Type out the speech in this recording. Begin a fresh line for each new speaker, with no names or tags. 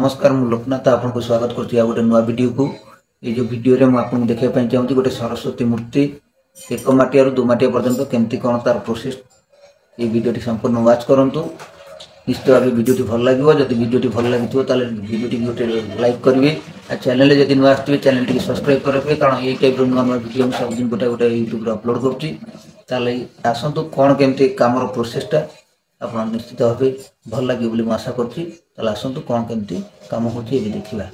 নমস্কার ମୁଁ ଲୋକନାଥ ଆପଣଙ୍କୁ ସ୍ୱାଗତ କରୁଛି ଆଉ ଗୋଟେ ନୂଆ ଭିଡ଼ିଓକୁ। ଏଇ ଯେଉଁ ଭିଡ଼ିଓରେ ମୁଁ ଆପଣଙ୍କୁ ଦେଖିବା ପାଇଁ ଚାହୁଁଛି ଗୋଟେ ସରସ୍ୱତୀ ମୂର୍ତ୍ତି, ଏକ ମାଟିଆରୁ ଦୁଇ ମାଟିଆ ପର୍ଯ୍ୟନ୍ତ କେମିତି କ'ଣ ତା'ର ପ୍ରୋସେସ୍ এই ভিডিওটি সম্পূর্ণ ওয়াচ করতু নিশ্চয় ভাবে ভিডিওটি ভালো লাগবে যদি ভিডিওটি ভালো লাগিথিব তাহলে ভিডিওটি গোটে লাইক করবে আর চ্যানেলে যদি নয় আসবে চ্যানেলটিকে সবসক্রাইব করবে কারণ এই টাইপর নূন্য নূন্য ভিডিও আমি সবদিন গোটা গোটা ইউট্যুবে অপলোড করছি তাহলে আসন্তু কোণ কেমতি কামর প্রোসেসটা আপনার নিশ্চিত ভাবে ভালো লাগবে বলে মু আশা করছি ତାହେଲେ ଆସନ୍ତୁ କ'ଣ କେମିତି କାମ ହେଉଛି ଏବେ ଦେଖିବା।